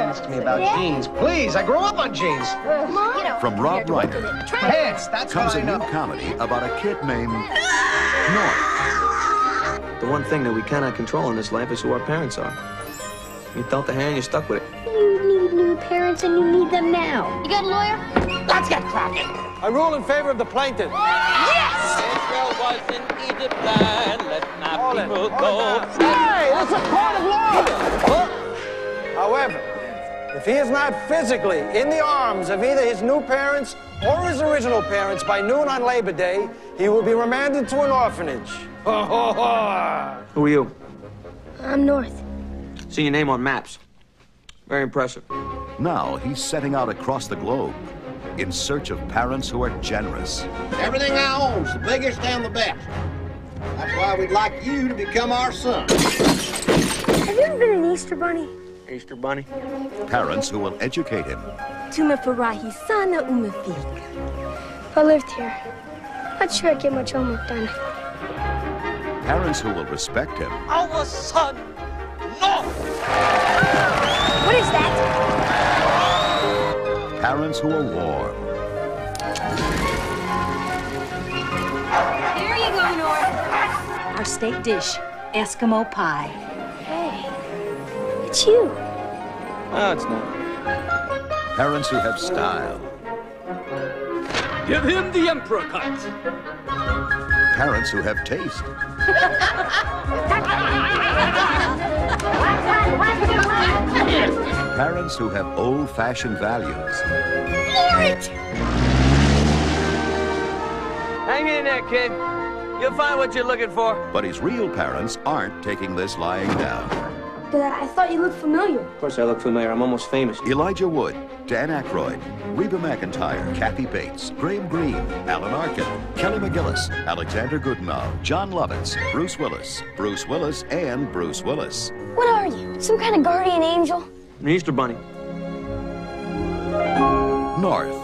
explain this to me about jeans. Please, I grew up on jeans. From Rob Reiner Pants, that's comes what a I new comedy about a kid named North. The one thing that we cannot control in this life is who our parents are. You dealt the hand, you're stuck with it. You need new parents and you need them now. You got a lawyer? Let's get cracking. I rule in favor of the plaintiff. Yes! Israel was in Egypt land, let my Hold people hold go. Hey, that's a court of law. However, if he is not physically in the arms of either his new parents or his original parents by noon on Labor Day, he will be remanded to an orphanage. Who are you? I'm North. Seen your name on maps. Very impressive. Now he's setting out across the globe in search of parents who are generous. Everything I own's the biggest and the best. That's why we'd like you to become our son. Have you ever been an Easter bunny? Easter Bunny. Parents who will educate him. Tuma farahi sana umafi. If I lived here, I'd sure get much homework done. Parents who will respect him. Our son, North. What is that? Parents who are warm. Here you go, North. Our state dish, Eskimo pie. Hey, it's you. No, it's not. Parents who have style. Give him the emperor cut. Parents who have taste. Parents who have old-fashioned values. Hang in there, kid. You'll find what you're looking for. But his real parents aren't taking this lying down. But I thought you looked familiar. Of course, I look familiar. I'm almost famous. Elijah Wood, Dan Aykroyd, Reba McEntire, Kathy Bates, Graham Greene, Alan Arkin, Kelly McGillis, Alexander Godunov, Jon Lovitz, Bruce Willis, Bruce Willis, and Bruce Willis. What are you? Some kind of guardian angel? An Easter Bunny. North,